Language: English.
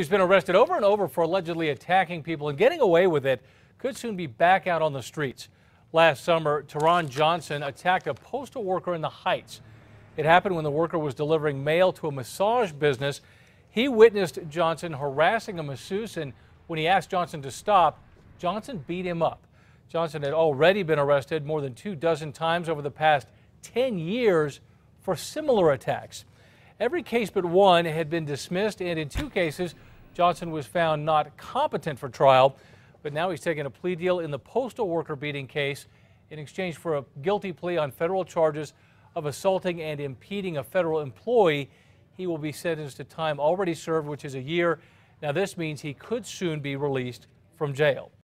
He's been arrested over and over for allegedly attacking people and getting away with it. Could soon be back out on the streets. Last summer, Teron Johnson attacked a postal worker in the Heights. It happened when the worker was delivering mail to a massage business. He witnessed Johnson harassing a masseuse, and when he asked Johnson to stop, Johnson beat him up. Johnson had already been arrested more than two dozen times over the past 10 years for similar attacks. Every case but one had been dismissed, and in two cases, Johnson was found not competent for trial. But now he's taking a plea deal in the postal worker beating case in exchange for a guilty plea on federal charges of assaulting and impeding a federal employee. He will be sentenced to time already served, which is a year. Now, this means he could soon be released from jail.